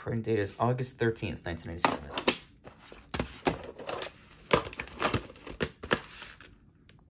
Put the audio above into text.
Print date is August 13th, 1997.